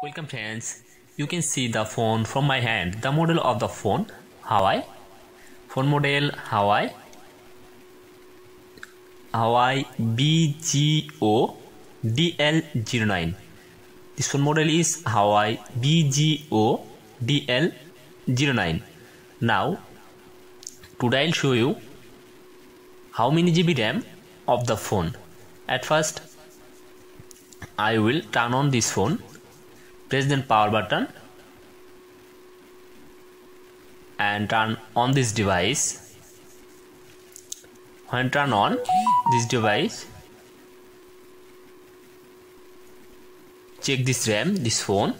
Welcome friends. You can see the phone from my hand. The model of the phone Huawei. Phone model Huawei. Huawei BGO DL09. This phone model is Huawei BGO DL09. Now today I'll show you how many GB RAM of the phone. At first I will turn on this phone press the power button and turn on this device. When turn on this device check this RAM this phone.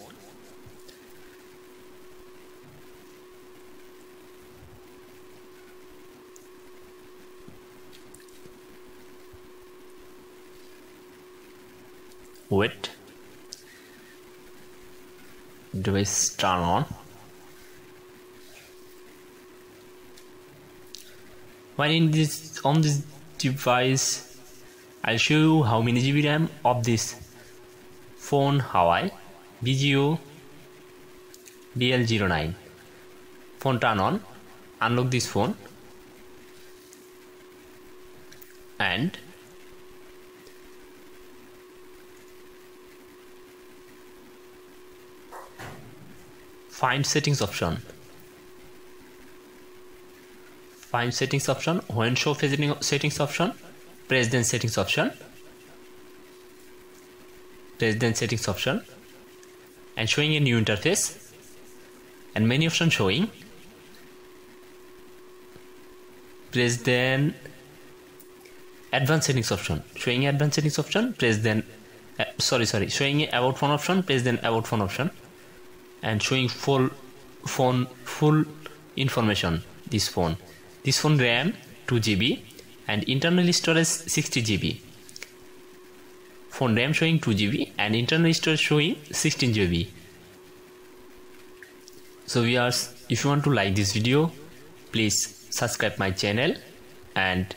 Wait device turn on. When in this on this device I'll show you how many GB RAM of this phone Huawei BGO DL09 phone turn on unlock this phone and find settings option. Find settings option. When show settings option. Press then settings option. Press then settings option. And showing a new interface. And menu option showing. Press then advanced settings option. Showing advanced settings option. Press then uh, sorry sorry. Showing about phone option. Press then about phone option and showing full phone full information this phone. This phone ram 2 GB and internal storage 60 GB phone RAM showing 2 GB and internal storage showing 16 GB so viewers if you want to like this video please subscribe my channel and